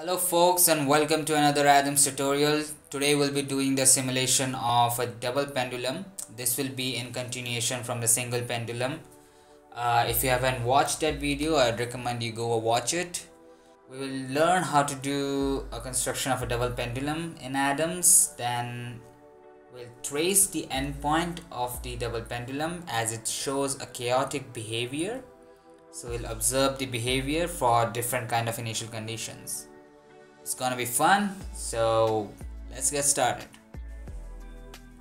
Hello folks and welcome to another Adams tutorial. Today we'll be doing the simulation of a double pendulum. This will be in continuation from the single pendulum. Uh, if you haven't watched that video, I'd recommend you go watch it. We will learn how to do a construction of a double pendulum in Adams. Then we'll trace the endpoint of the double pendulum as it shows a chaotic behavior. So we'll observe the behavior for different kind of initial conditions. It's gonna be fun, so let's get started.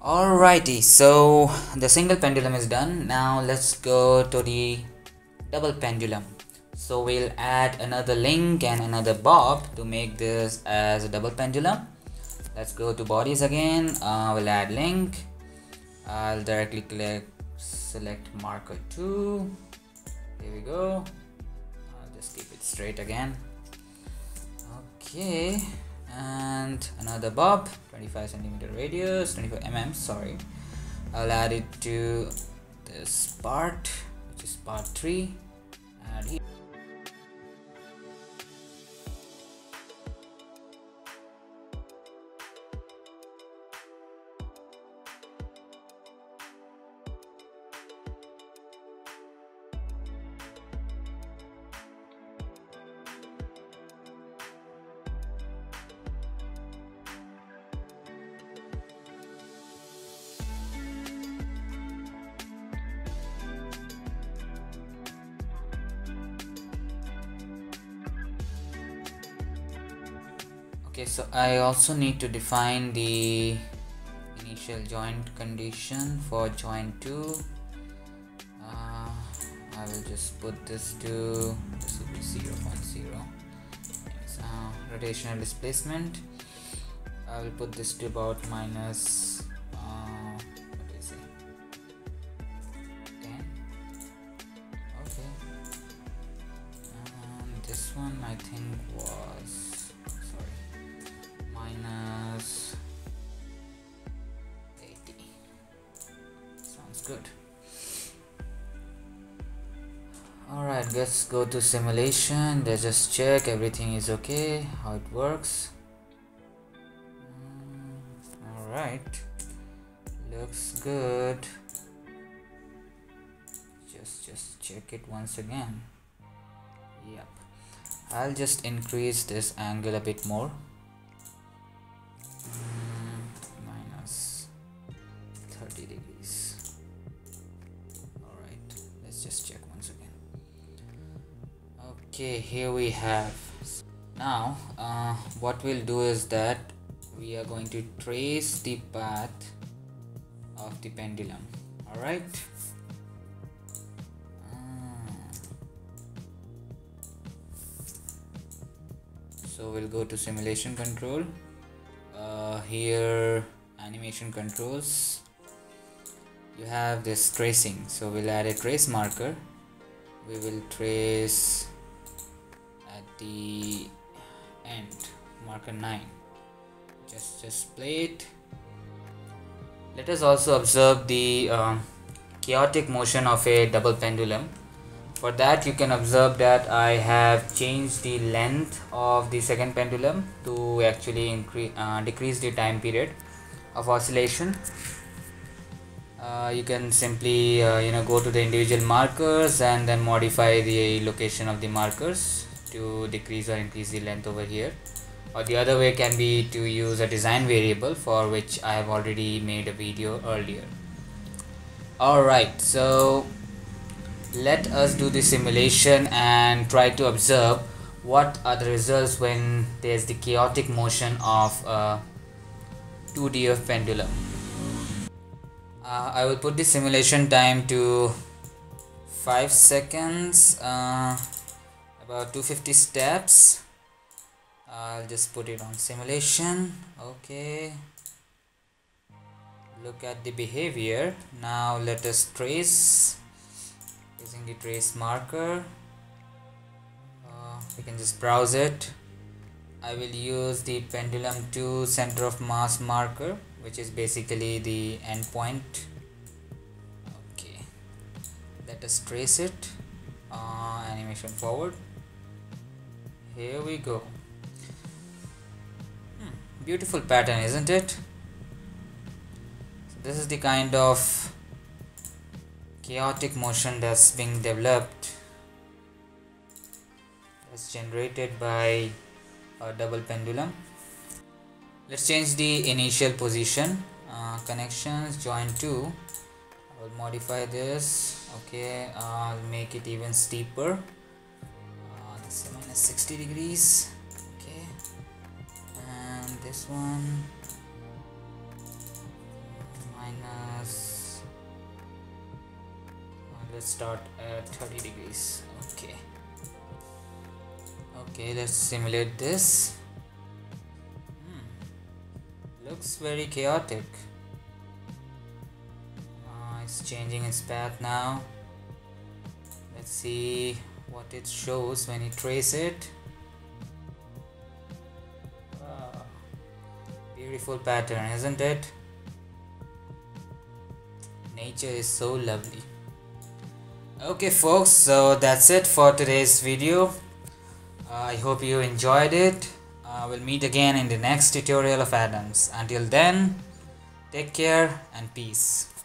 Alrighty, so the single pendulum is done. Now let's go to the double pendulum. So we'll add another link and another bob to make this as a double pendulum. Let's go to bodies again. Uh, we'll add link. I'll directly click select marker 2. Here we go. I'll just keep it straight again okay and another bob 25 centimeter radius 25 mm sorry. I'll add it to this part which is part 3 add here okay so I also need to define the initial joint condition for joint 2 uh, I will just put this to this will be 0, 0.0 yes, uh, rotational displacement. I will put this to about minus uh, what is it? 10 okay. This one I think was minus 80 sounds good. Alright let's go to simulation. Let's just check everything is okay how it works. Mm, alright. Looks good. Just just check it once again. Yep. I'll just increase this angle a bit more okay here we have. Now uh, what we'll do is that we are going to trace the path of the pendulum. Alright? So we'll go to simulation control. Uh, here animation controls. You have this tracing. So we'll add a trace marker. We will trace at the end marker 9 just just play it. Let us also observe the uh, chaotic motion of a double pendulum. For that you can observe that I have changed the length of the second pendulum to actually increase uh, decrease the time period of oscillation. Uh, you can simply uh, you know go to the individual markers and then modify the location of the markers to decrease or increase the length over here or the other way can be to use a design variable for which I have already made a video earlier alright so let us do the simulation and try to observe what are the results when there's the chaotic motion of a 2DF pendulum. Uh, I will put the simulation time to 5 seconds, uh, about 250 steps. I'll just put it on simulation. Okay. Look at the behavior. Now let us trace using the trace marker uh, we can just browse it I will use the pendulum to center of mass marker which is basically the endpoint okay let us trace it uh, animation forward here we go. Beautiful pattern isn't it? So this is the kind of chaotic motion that's being developed. That's generated by a double pendulum. Let's change the initial position. Uh, connections join 2 I'll modify this. Okay I'll make it even steeper uh, is minus 60 degrees. Okay. And this one minus uh, let's start at 30 degrees. Okay. Okay let's simulate this. Hmm. looks very chaotic. It's changing its path now. Let's see what it shows when you trace it. Ah, beautiful pattern isn't it? Nature is so lovely. Okay folks so that's it for today's video. Uh, i hope you enjoyed it. Uh, we'll meet again in the next tutorial of adams. Until then take care and peace